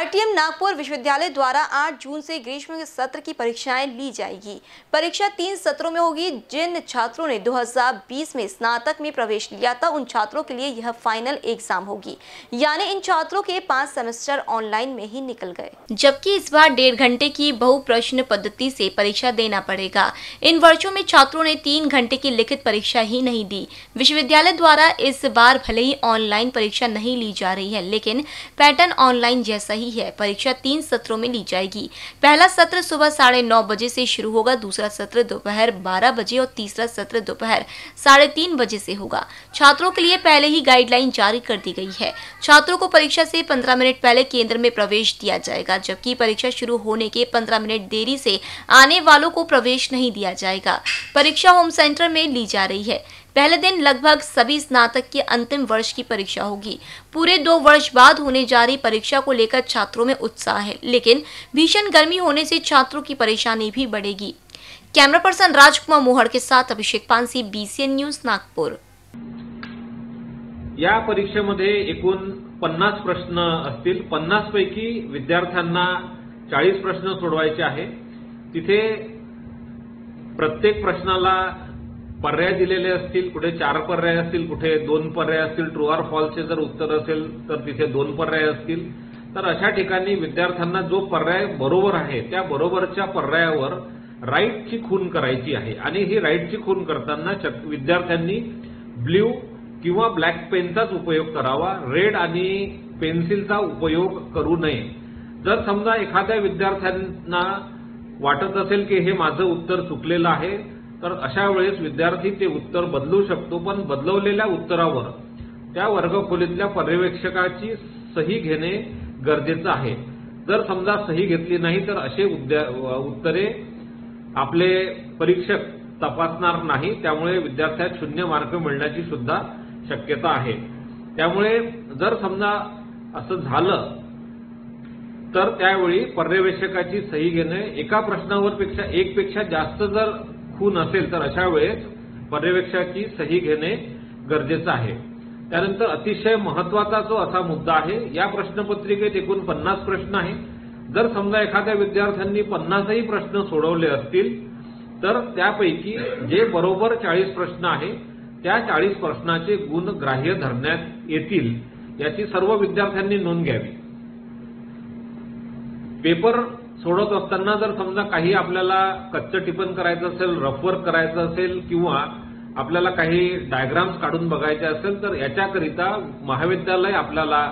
RTM Nagpur विश्वविद्यालय द्वारा 8 जून से ग्रीष्म सत्र की परीक्षाएँ ली जाएगी। परीक्षा तीन सत्रों में होगी, जिन छात्रों ने 2020 में स्नातक में प्रवेश लिया था, उन छात्रों के लिए यह फाइनल एग्ज़ाम होगी। यानी इन छात्रों के पाँच सेमेस्टर ऑनलाइन में ही निकल गए। जबकि इस बार डेढ़ घंटे की बहु प्रश्न पद्धति से परीक्षा देना पड़ेगा। इन वर्षों में छात्रों ने तीन घंटे की लिखित परीक्षा ही नहीं दी। विश्वविद्यालय द्वारा इस बार भले ही ऑनलाइन परीक्षा नहीं ली जा रही है, लेकिन पैटर्न ऑनलाइन जैसा ही है। परीक्षा तीन सत्रों में ली जाएगी। पहला सत्र सुबह साढ़े नौ बजे से शुरू होगा, दूसरा सत्र दोपहर बारह बजे और तीसरा सत्र दोपहर साढ़े तीन बजे से होगा। छात्रों के लिए पहले ही गाइडलाइन जारी कर दी गई है। छात्रों को परीक्षा से पंद्रह मिनट पहले केंद्र में प्रवेश दिया जाएगा, जबकि परीक्षा शुरू होने के पंद्रह मिनट देरी से आने वालों को प्रवेश नहीं दिया जाएगा। परीक्षा होम सेंटर में ली जा रही है। पहले दिन लगभग सभी स्नातक की अंतिम वर्ष की परीक्षा होगी। पूरे दो वर्ष बाद होने जा रही परीक्षा को लेकर छात्रों में उत्साह है, लेकिन भीषण गर्मी होने से छात्रों की परेशानी भी बढ़ेगी। कैमरा पर्सन राजकुमार मोहड़ के साथ अभिषेक पानसी बीसीएन न्यूज़ नागपुर। या परीक्षेमध्ये एकूण पन्नास प्रश्न पन्नास पैकी विद्यार्थ्यांना चाळीस प्रश्न सोडवायचे आहे तिथे प्रत्येक प्रश्नाला पर्याय दिलेले असतील कुठे चार पर्याय असतील कुठे दोन पर्याय असतील ट्रू आर फॉल्सचे जर उत्तर असेल तर तिथे दोन पर्याय असतील. तर अशा ठिकाणी विद्यार्थ्यांना जो पर्याय बरोबर आहे त्या बरोबरच्या पर्यायावर राईटची खून करायची आहे. आणि ही राईटची खून करताना विद्यार्थ्यांनी ब्ल्यू किंवा ब्लॅक पेनचाच उपयोग करावा. रेड आणि पेन्सिलचा उपयोग करू नये. जर समजा एखाद्या विद्यार्थ्यांना वाटत असेल की हे माझं उत्तर चुकलेलं आहे तर अशा वेळेस विद्यार्थी ते उत्तर बदलू शकतो पण बदलवलेल्या उत्तरावर. त्या वर्गखोलीतल्या पर्यवेक्षकाची सही घेणे गरजेचं आहे. जर समजा सही घेतली नाही तर असे उद्या- उत्तरे आपले परीक्षक तपासणार नाही त्यामुळे विद्यार्थ्यात शून्य मार्क मिळण्याची सुद्धा शक्यता आहे. त्यामुळे जर समजा असं झालं तर त्यावेळी पर्यवेक्षकाची सही घेणे एका प्रश्नावर पेक्षा एक पेक्षा जास्त जर खून असेल तर अशा वेळेस पर्यवेक्षकाची सही घेणे गरजेचं आहे. त्यानंतर अतिशय महत्त्वाचा जो असा मुद्दा आहे या प्रश्नपत्रिकेत एकूण पन्नास प्रश्न आहे. जर समजा एखाद्या विद्यार्थ्यांनी पन्नासही प्रश्न सोडवले असतील तर त्यापैकी जे बरोबर चाळीस प्रश्न आहे त्या चाळीस प्रश्नाचे गुण ग्राह्य धरण्यात येतील याची सर्व विद्यार्थ्यांनी नोंद घ्यावी. पेपर सोडत असताना जर समजा काही आपल्याला कच्चं टिपण करायचं असेल रफवर्क करायचं असेल किंवा आपल्याला काही डायग्राम्स काढून बघायचे असेल तर याच्याकरिता महाविद्यालय आपल्याला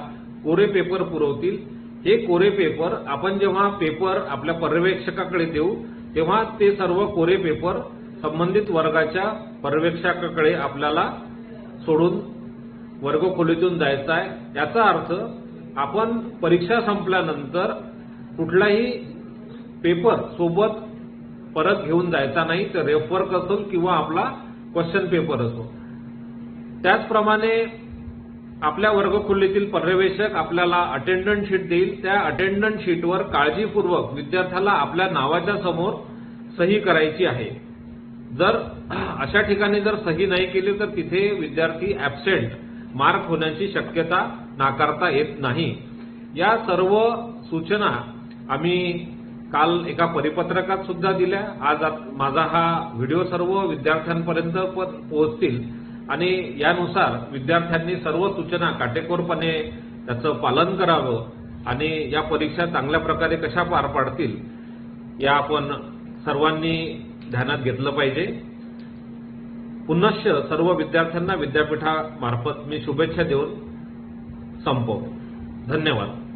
कोरे पेपर पुरवतील. हे कोरे पेपर आपण जेव्हा पेपर आपल्या पर्यवेक्षकाकडे देऊ तेव्हा ते सर्व कोरे पेपर संबंधित वर्गाच्या पर्यवेक्षकाकडे आपल्याला सोडून वर्गखोलीतून जायचं आहे. याचा अर्थ आपण परीक्षा संपल्यानंतर कुठलाही पेपर सोबत परत घेऊन जायचा नाही तर रेफवर्क असो किंवा आपला क्वेश्चन पेपर असो त्याचप्रमाणे आपल्या वर्गखोलीतील पर्यवेक्षक आपल्याला अटेंडंट शीट देईल. त्या अटेंडंट शीटवर काळजीपूर्वक विद्यार्थ्याला आपल्या नावाच्या समोर सही करायची आहे. जर अशा ठिकाणी जर सही नाही केली तर तिथे विद्यार्थी ऍबसेंट मार्क होण्याची शक्यता नाकारता येत नाही. या सर्व सूचना आम्ही काल एका परिपत्रकात सुद्धा दिल्या. आज माझा हा व्हिडिओ सर्व विद्यार्थ्यांपर्यंत पण पोहोचतील. आणि यानुसार विद्यार्थ्यांनी सर्व सूचना काटेकोरपणे त्याचं पालन करावं आणि या परीक्षा चांगल्या प्रकारे कशा पार पाडतील या आपण सर्वांनी ध्यानात घेतलं पाहिजे. पुनश्च सर्व विद्यार्थ्यांना विद्यापीठामार्फत मी शुभेच्छा देऊन संपवतो. धन्यवाद.